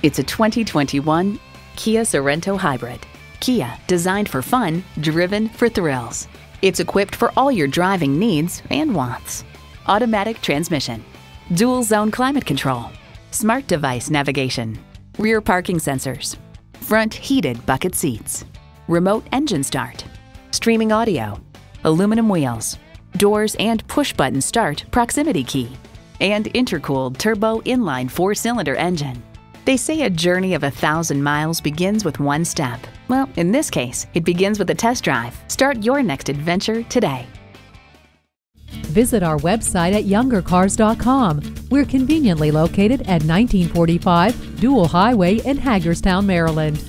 It's a 2021 Kia Sorento Hybrid. Kia, designed for fun, driven for thrills. It's equipped for all your driving needs and wants. Automatic transmission, dual zone climate control, smart device navigation, rear parking sensors, front heated bucket seats, remote engine start, streaming audio, aluminum wheels, doors and push button start proximity key, and intercooled turbo inline four cylinder engine. They say a journey of a thousand miles begins with one step. Well, in this case, it begins with a test drive. Start your next adventure today. Visit our website at youngercars.com. We're conveniently located at 1945 Dual Highway in Hagerstown, Maryland.